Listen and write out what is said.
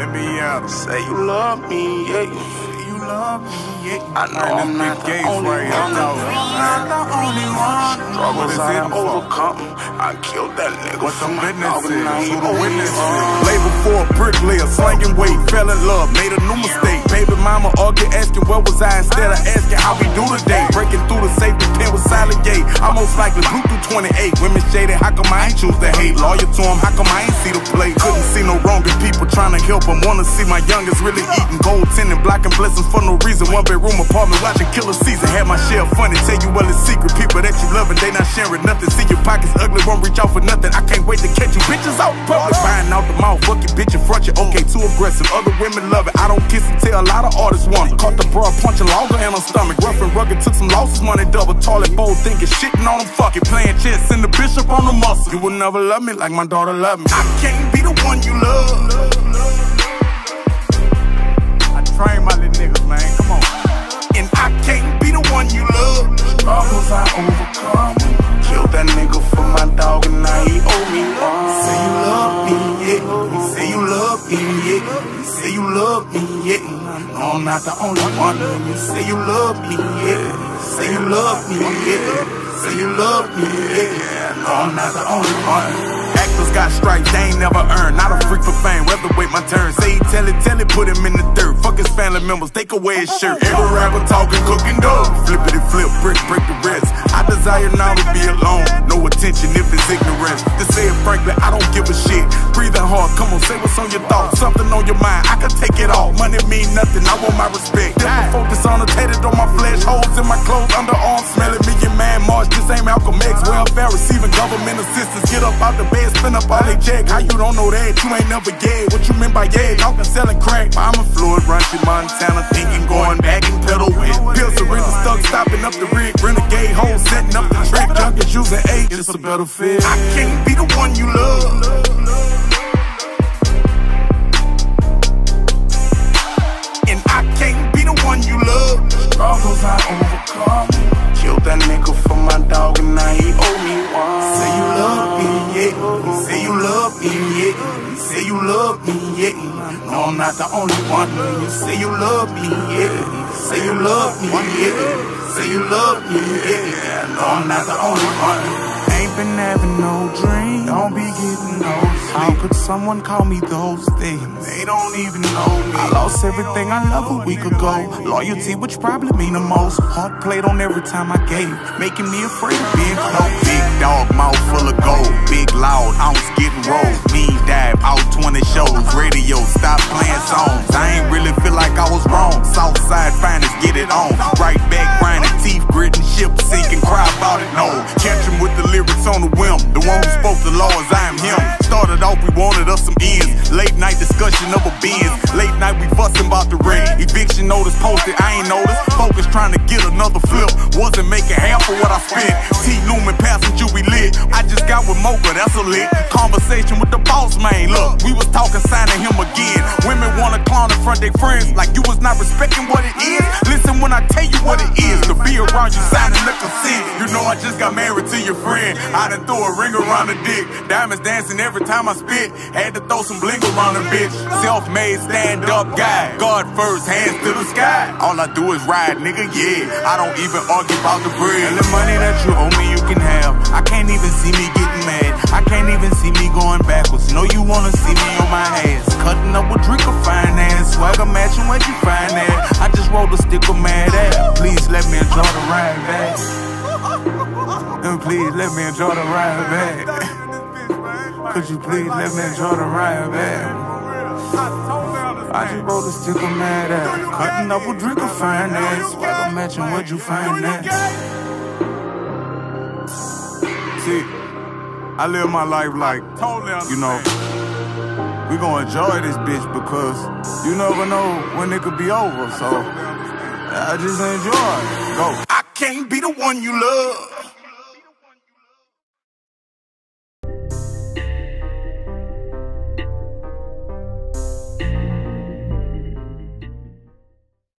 Let me out. Say you love me, yeah. You love me, yeah. I know I'm not the only right one. not the only one. Struggles I overcome. I killed that nigga What the witness is? Who the witness is? Label for a bricklayer, slanging weight, fell in love, made a new mistake. Baby mama argue, asking where was I instead of asking how we do today. Breaking through the safety pin with silent gate. I most likely blew through 28. Women shaded, how come I ain't choose to hate? Lawyer to him, how come I ain't see the play? Couldn't see no wrong in people trying to help him. Wanna see my youngest really eating gold tinted, blocking blessings for no reason. One bedroom apartment, watching killer season. Had my share of funny, tell you well it's secret. People that you loving, they not sharing nothing. See your pockets ugly, won't reach out for nothing. I can't wait to catch you bitches out public. Buying out the mouth, fuck your bitch in front you. Okay, too aggressive. Other women love it. I don't kiss and tell. A lot of artists want it. Caught the bra punching longer in her stomach. Rough and rugged, took some losses, money double. Toilet bowl thinking, shitting on them, fuck it. Playing chess and the bishop on the muscle. You will never love me like my daughter love me. I can't be the one you love. I train my little niggas, man. Come on. And I can't be the one you love. Struggles I overcome. Killed that nigga for my dog, and now he owe me one. Say you love me, yeah. Say you love me, yeah. Say you love me, yeah. No, I'm not the only one. You say you love me, yeah. Say you love me, yeah. Say you love me, yeah. I'm not the only one. Actors got stripes, they ain't never earned. Not a freak for fame, rather wait my turn. Say he tell it, tell it, put him in the dirt. Fuck his family members, take away his shirt. Every rapper talking, cooking dough. Flippity flip, brick, break the rest. I desire now to be alone. No attention if it's ignorance. To say it frankly, I don't give a shit. Breathing hard, come on, say what's on your thoughts. Something on your mind, I can take it all. Money mean nothing, I want my respect. Different focus on the tatted on my flesh. Holes in my clothes, underarms smelling. Million march, this ain't Malcolm X. Welfare receiving government assistance. Get up out the bed, spin up all they check. How you don't know that? You ain't never gay. What you mean by yeah? Talking selling crack. I'm a fluid, rushing Montana, thinking going back and pedal with. Pills surrender stuck, stopping up the rig. Renegade hoes, setting up the trick. Junkies using eight, it's a better fit. I can't be the one you love. And I can't be the one you love. Struggles I overcome. Killed that nigga love me, yeah. No, I'm not the only one. You say you love me, yeah. Say you love me, yeah. Say you love me, yeah. No, I'm not the only one. Ain't been having no dream. Don't be getting no sleep. How could someone call me those things? They don't even know me. I lost everything I loved a week ago. Loyalty, which probably mean the most. Heart played on every time I gave, making me afraid of being close. Big dog, mouth full of gold. Big loud, ounce getting rolled. Mean dive, on the whim. The one who spoke the law laws, I am him. Started off, we wanted us some ends. Late night discussion of a Benz. Late night, we fussing about the rent. Eviction notice posted, I ain't noticed. Focus trying to get another flip. Wasn't making half of what I spent. T Lumen passenger, we lit. I just got with Mocha, that's a lit. Conversation with the boss man. Look, we was talking, signing him again. Women wanna clown in front their friends like you was not respecting what it is. Listen when I tell you what you signing the. You know I just got married to your friend. I done throw a ring around the dick. Diamonds dancing every time I spit. Had to throw some bling around the bitch. Self-made stand-up guy. God first, hands to the sky. All I do is ride, nigga, yeah. I don't even argue about the bread. And the money that you owe me, you can have. I can't even see me getting mad. I can't even see me going backwards. Know you wanna see me on my ass. Cutting up with drink of fine ass. Swagger matching what you find at. A stick of mad ass. Please let me enjoy the ride back. And please let me enjoy the ride back. Could you please let me enjoy the ride back? I just rolled a stick of mad ass. Cutting up with drink of ass. Swagger matching what you find at. See, I live my life like, you know, we gonna enjoy this bitch because you never know when it could be over. So I just enjoy. Go. I can't be the one you love.